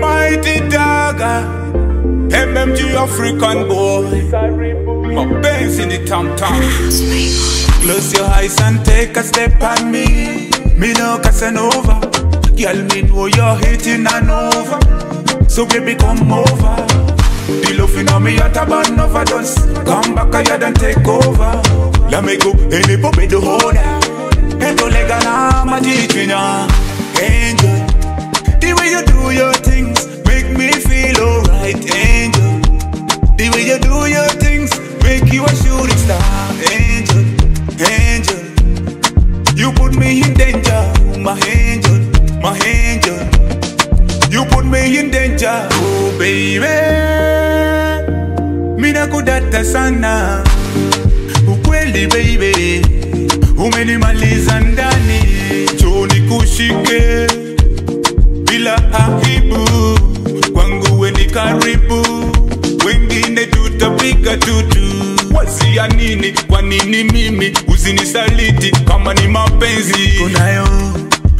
Mighty Daga, MMG African boy. My bass in the tom tom. Close your eyes and take a step on me. Me no Casanova. Girl, me know you're hating and over. So baby, come over. The loving on me at a band overdose. Come back, I and take over. Let me go, any puppy do hold that. Endo lega na majichina. Angel, you do your things make you a shooting star. Angel, angel, you put me in danger, my angel, my angel. You put me in danger, oh baby. Mina kudata sana, ukweli baby. Umenimaliza ndani, Choni nikushike bila aibu, kwangu we ni karibu, tutapiga tutu. Wazia nini? Kwa nini mimi usinisaliti kama ni mapenzi? Kunayo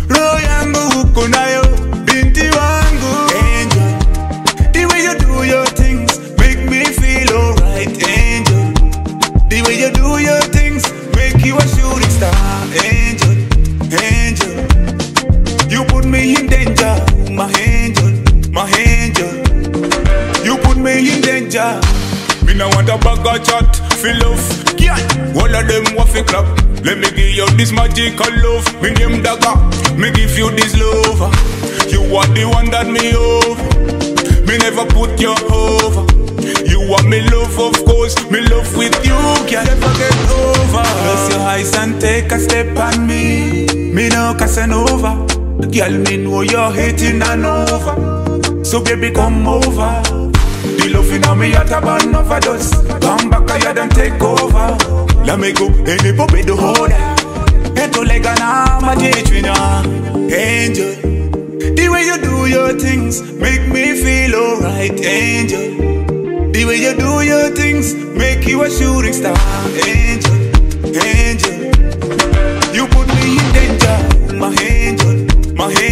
roho yangu uko nayo, binti wangu. Angel, the way you do your things make me feel alright. Angel, the way you do your things make you a shooting star. Angel, angel, you put me in danger, my angel, my angel. You put me in danger. Me no want a bag of chat, feel love. Yeah, all of them want fi clap. Let me give you this magical love. Me name Daga, me give you this love. You are the one that me over. Me never put you over. You are me love, of course. Me love with you, can never get over. Close your eyes and take a step on me. Me no Casanova. Girl, me know you're hating and over. So baby, come over. The love in me at a band of a dust. Come back I had and take over. Let me go, any puppy the holder Eto lega na ma na Angel The way you do your things Make me feel alright Angel. The way you do your things Make you a shooting star Angel, angel. You put me in danger My angel, my angel.